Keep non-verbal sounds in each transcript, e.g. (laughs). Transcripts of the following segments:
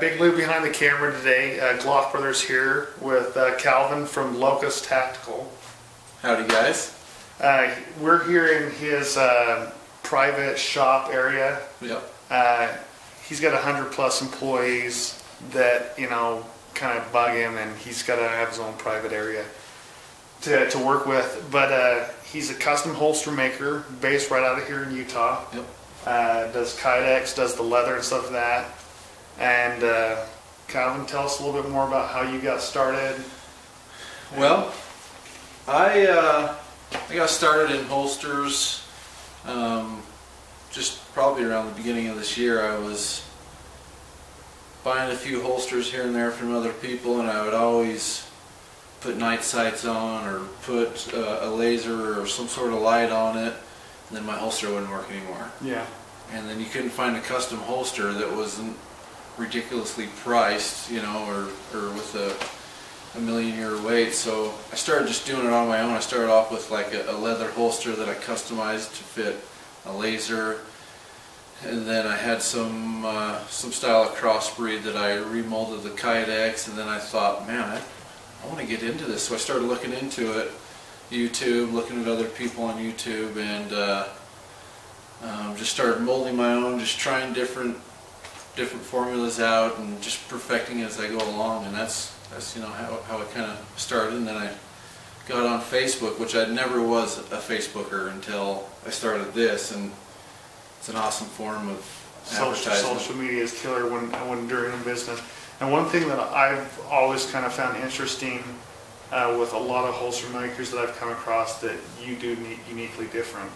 Big Lou behind the camera today. Uh, Glock Brothers here with uh, Calvin from Locust Tactical. Howdy, guys. Uh, we're here in his uh, private shop area. Yep. Uh, he's got 100 plus employees that, you know, kind of bug him, and he's got to have his own private area to, to work with. But uh, he's a custom holster maker based right out of here in Utah. Yep. Uh, does Kydex, does the leather and stuff like that. And uh, Calvin, tell us a little bit more about how you got started. Well, I uh, I got started in holsters um, just probably around the beginning of this year. I was buying a few holsters here and there from other people, and I would always put night sights on or put uh, a laser or some sort of light on it, and then my holster wouldn't work anymore. Yeah. and then you couldn't find a custom holster that wasn't ridiculously priced, you know, or, or with a, a million year weight. So I started just doing it on my own. I started off with like a, a leather holster that I customized to fit a laser. And then I had some uh, some style of crossbreed that I remolded the Kydex, and then I thought, man, I, I want to get into this. So I started looking into it, YouTube, looking at other people on YouTube, and uh, um, just started molding my own, just trying different different formulas out, and just perfecting as I go along. And that's that's you know how how it kind of started. And then I got on Facebook, which I never was a Facebooker until I started this, and it's an awesome form of Social, social media is killer when, when during a business. And one thing that I've always kind of found interesting uh, with a lot of holster makers that I've come across that you do uniquely different.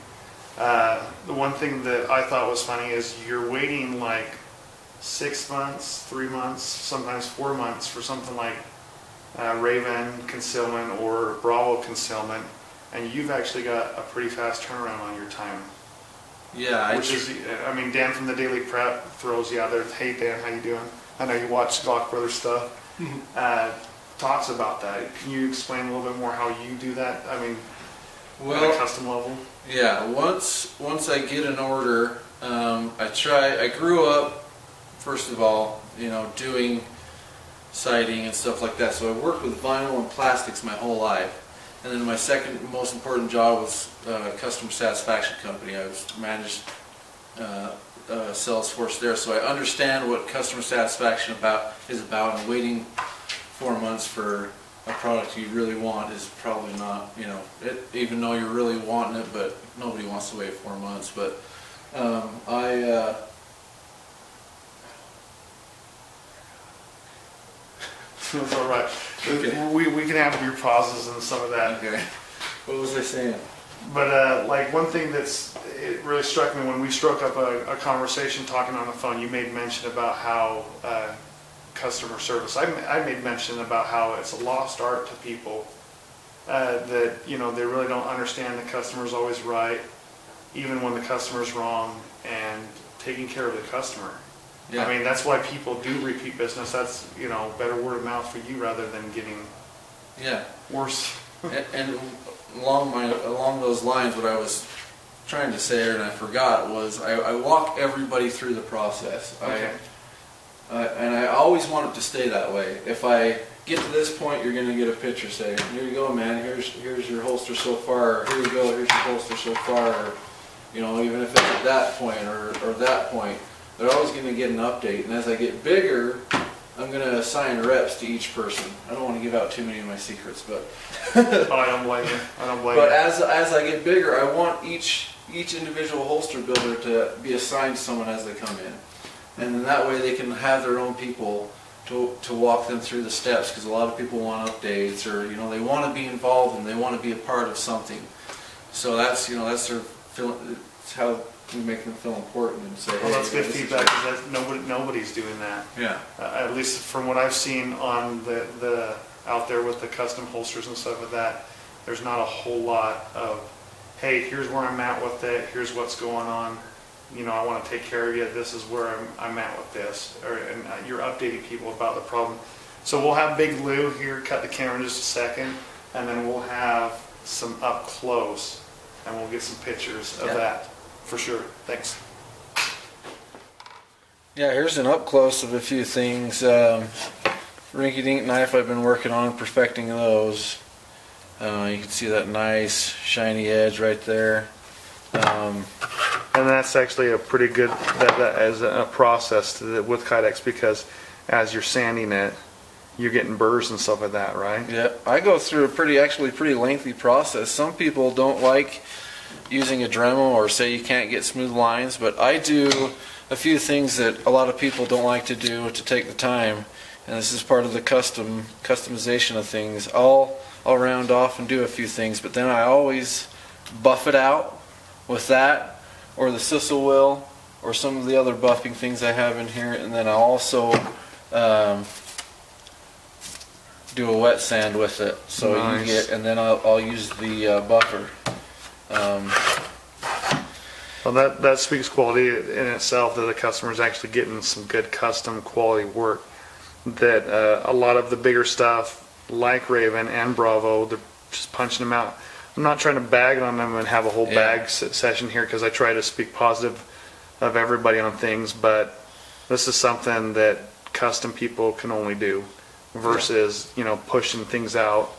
Uh, the one thing that I thought was funny is you're waiting like six months, three months, sometimes four months for something like uh, Raven concealment or Bravo concealment, and you've actually got a pretty fast turnaround on your time. Yeah, I Which is, I mean, Dan from the Daily Prep throws you out there. Hey, Dan, how you doing? I know you watch Glock Brothers stuff. uh, talks about that. Can you explain a little bit more how you do that? I mean, at a well, custom level. Yeah, once once I get an order, um, I try. I grew up, first of all, you know, doing siding and stuff like that. So I worked with vinyl and plastics my whole life. And then my second most important job was uh, customer satisfaction company. I was managed uh, uh, Salesforce there, so I understand what customer satisfaction about is about. And waiting four months for a product you really want is probably not, you know, it, even though you're really wanting it, but nobody wants to wait four months. But um, I. That's all right. Okay. We, we can have your pauses and some of that. okay. What was I saying? But uh, like one thing that's it really struck me when we struck up a, a conversation talking on the phone. You made mention about how uh, customer service. I, I made mention about how it's a lost art to people. Uh, that you know they really don't understand the customer's always right, even when the customer's wrong, and taking care of the customer. Yeah. I mean that's why people do repeat business. That's you know better word of mouth for you rather than getting Yeah. worse. and, and along my along those lines, what I was trying to say, and I forgot, was I, I walk everybody through the process. Okay. I, uh, and I always want it to stay that way. If I get to this point, you're going to get a picture saying, "Here you go, man. Here's here's your holster so far. Or, Here you go. Here's your holster so far." Or, you know, even if it's at that point or, or that point, they're always going to get an update. And as I get bigger, I'm going to assign reps to each person. I don't want to give out too many of my secrets, but Oh, (laughs) I don't blame you. I don't blame but you. as as I get bigger, I want each each individual holster builder to be assigned someone as they come in, and then that way they can have their own people to to walk them through the steps. Because a lot of people want updates, or you know they want to be involved and they want to be a part of something. So that's you know that's their feel. It's how we make them feel important and say, Well, hey, that's good this is feedback your-" because nobody, nobody's doing that. Yeah. Uh, at least from what I've seen on the, the out there with the custom holsters and stuff like that, there's not a whole lot of, hey, here's where I'm at with it. Here's what's going on. You know, I want to take care of you. This is where I'm, I'm at with this. Or, and uh, you're updating people about the problem. So we'll have Big Lou here cut the camera in just a second, and then we'll have some up close, and we'll get some pictures of Yeah. that for sure. Thanks. Yeah, here's an up close of a few things. Um, rinky dink knife I've been working on perfecting those. Uh, you can see that nice shiny edge right there. Um, And that's actually a pretty good, that, that as a process to the, with Kydex because as you're sanding it, you're getting burrs and stuff like that, right? yeah, I go through a pretty, actually pretty lengthy process. Some people don't like using a Dremel or say you can't get smooth lines, but I do a few things that a lot of people don't like to do to take the time. And this is part of the custom customization of things. I'll I'll round off and do a few things, but then I always buff it out with that or the sisal wheel or some of the other buffing things I have in here, and then I also um, do a wet sand with it. So Nice. you get, and then I'll, I'll use the uh, buffer. Um, Well, that, that speaks quality in itself that the customer is actually getting some good custom quality work. That uh, a lot of the bigger stuff, like Raven and Bravo, they're just punching them out. I'm not trying to bag on them and have a whole Yeah. bag session here because I try to speak positive of everybody on things, but this is something that custom people can only do versus, you know, pushing things out.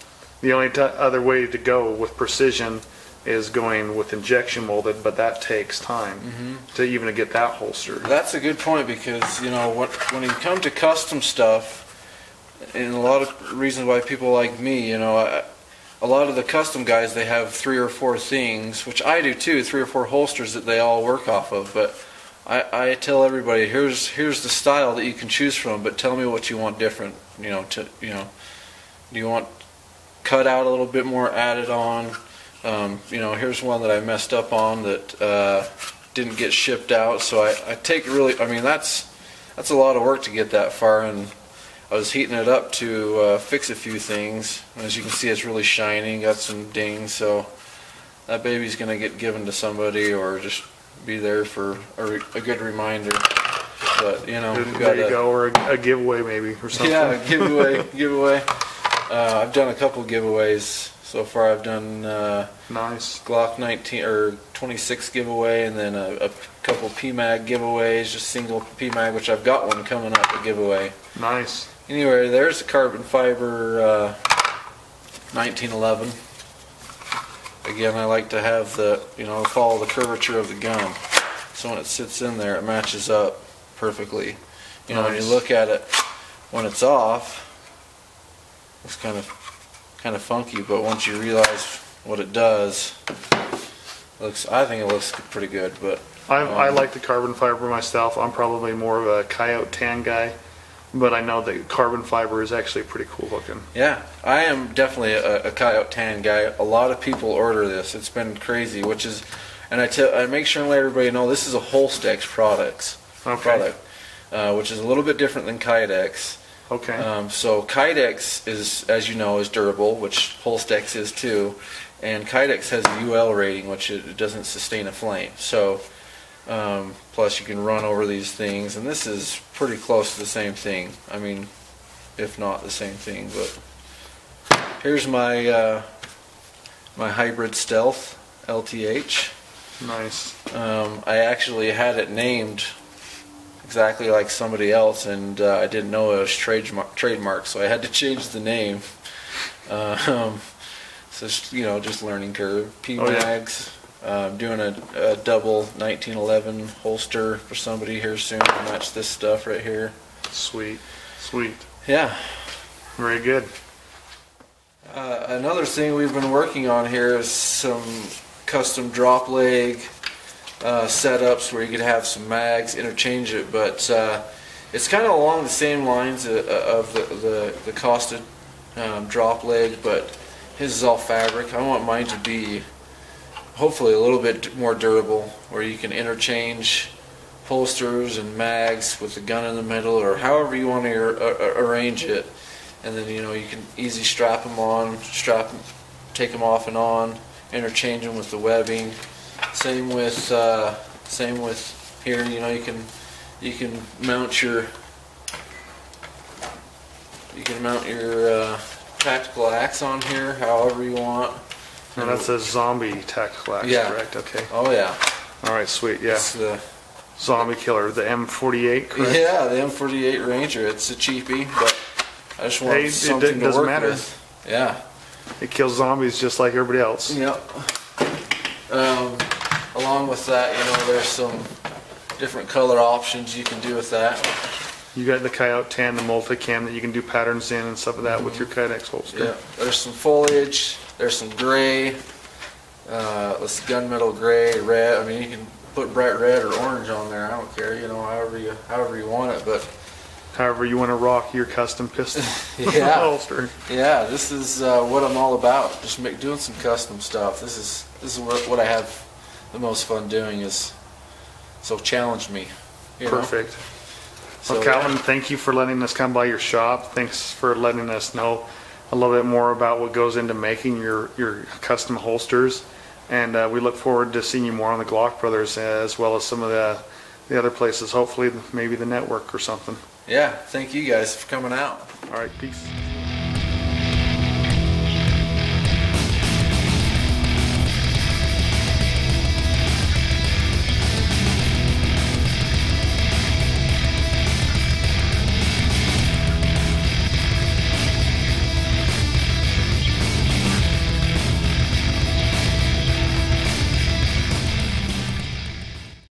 The only t- other way to go with precision is going with injection molded, but that takes time mm-hmm. to even get that holster. That's a good point because you know when when you come to custom stuff, and a lot of reasons why people like me, you know, I, a lot of the custom guys they have three or four things, which I do too, three or four holsters that they all work off of. But I, I tell everybody here's here's the style that you can choose from, but tell me what you want different. You know, to you know, do you want cut out a little bit more added on? Um, you know, here's one that I messed up on that. Uh, didn't get shipped out. So I, I take really, I mean, that's that's a lot of work to get that far. And I was heating it up to uh, fix a few things. As you can see, it's really shiny, got some dings. So that baby's gonna get given to somebody or just be there for a, a good reminder. But you know, we've There you a- go, or a, a giveaway maybe, or something. yeah, (laughs) giveaway, giveaway. Uh, I've done a couple giveaways so far. I've done. Uh, Nice. Glock 19 or 26 giveaway, and then a, a couple PMAG giveaways, just single PMAG, which I've got one coming up a giveaway. Nice. Anyway, there's a carbon fiber uh, 1911. Again, I like to have the you know follow the curvature of the gun, so when it sits in there, it matches up perfectly. You know, when you look at it when it's off, it's kind of kind of funky, but once you realize what it does, looks I think it looks pretty good. But I, I Um, like the carbon fiber myself. I'm probably more of a coyote tan guy, but I know that carbon fiber is actually pretty cool looking. yeah, I am definitely a, a coyote tan guy. A lot of people order this. It's been crazy, which is, and I tell I make sure and let everybody know this is a Holstex products Okay. product, uh, which is a little bit different than Kydex. Okay. Um, so Kydex is, as you know, is durable, which Holstex is too, and Kydex has a UL rating, which it, it doesn't sustain a flame. So, um, plus you can run over these things, and this is pretty close to the same thing. I mean, if not the same thing. But here's my uh, my hybrid stealth LTH. nice. Um, I actually had it named exactly like somebody else, and uh, I didn't know it was trademark, trademark, so I had to change the name. Uh, (laughs) um, so it's, you know, just learning curve. P Oh, yeah. mags. Uh, I'm doing a, a double 1911 holster for somebody here soon to match this stuff right here. Sweet. Sweet. Yeah. Very good. Uh, another thing we've been working on here is some custom drop leg uh, setups where you could have some mags, interchange it, but uh, it's kind of along the same lines of, of the, the, the costed um, drop leg, but his is all fabric. I want mine to be hopefully a little bit more durable, where you can interchange holsters and mags with the gun in the middle, or however you want to ar- ar- arrange it. And then you know you can easy strap them on, strap take them off and on, interchange them with the webbing. Same with uh, same with here. You know you can you can mount your you can mount your uh, tactical axe on here however you want. And that's a zombie tactical axe, Yeah. correct? Okay. Oh yeah, All right. Sweet. Yeah. it's the zombie killer, the M48, correct? Yeah, the M48 Ranger. It's a cheapie, but I just want Hey, it something to doesn't work matter. with. Yeah. It kills zombies just like everybody else. Yep. Um, along with that, you know, there's some different color options you can do with that. You got the Coyote tan, the multicam that you can do patterns in and stuff like that with your Kydex holster. Yeah. There's some foliage. There's some gray. Uh, let's gunmetal gray, red. I mean, you can put bright red or orange on there. I don't care. You know, however you however you want it. But However you want to rock your custom pistol (laughs) (laughs) Yeah. holster. Yeah, this is uh, what I'm all about. Just make, doing some custom stuff. This is this is what, what I have the most fun doing. Is so challenge me. Perfect. So, Well, Calvin, thank you for letting us come by your shop. Thanks for letting us know a little bit more about what goes into making your, your custom holsters. And uh, we look forward to seeing you more on the Glock Brothers as well as some of the, the other places, hopefully maybe the network or something. Yeah, thank you guys for coming out. All right, peace.